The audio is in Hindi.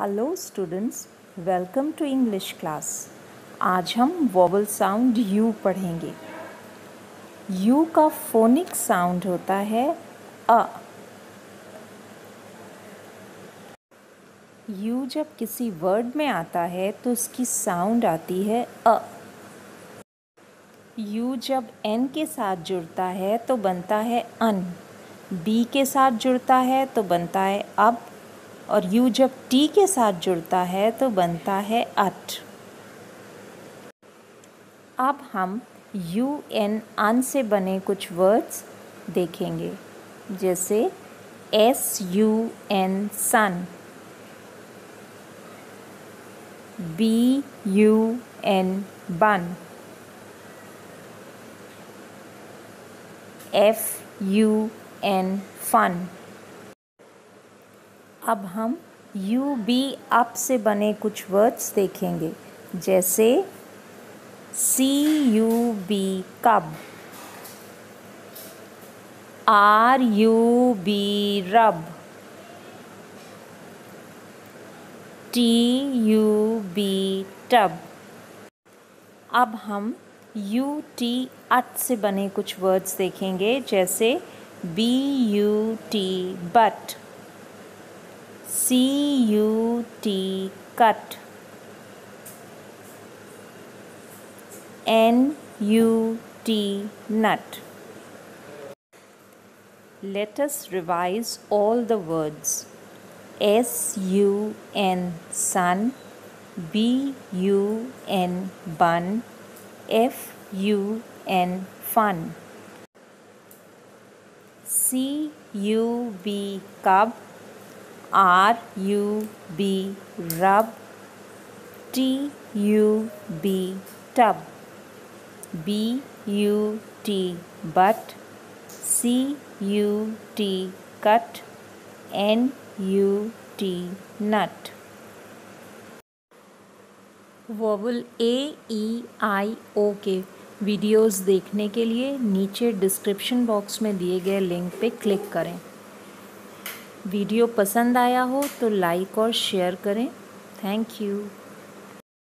Hello students welcome to English class आज हम वॉवल साउंड यू पढ़ेंगे. यू का फोनिक साउंड होता है अ. यू जब किसी वर्ड में आता है तो उसकी साउंड आती है अ. यू जब एन के साथ जुड़ता है तो बनता है अन. बी के साथ जुड़ता है तो बनता है अब और यू जब टी के साथ जुड़ता है तो बनता है अट। अब हम यू एन अन से बने कुछ वर्ड्स देखेंगे, जैसे S U N sun, B U N bun, F U N fun. अब हम यू बी अप से बने कुछ वर्ड्स देखेंगे, जैसे C U B cub? R U B rub. T U B tub. अब हम यू टी अट से बने कुछ वर्ड्स देखेंगे, जैसे B U T but C U T cut. N U T nut. Let us revise all the words. S U N sun. B U N bun. F U N fun. C U B cub R U B, rub, T U B, tub, B U T but C U T, cut, N U T, nut. Vowel A E I O के वीडियोस देखने के लिए नीचे डिस्क्रिप्शन बॉक्स में दिए गए लिंक पे क्लिक करें। वीडियो पसंद आया हो तो लाइक और शेयर करें। Thank you.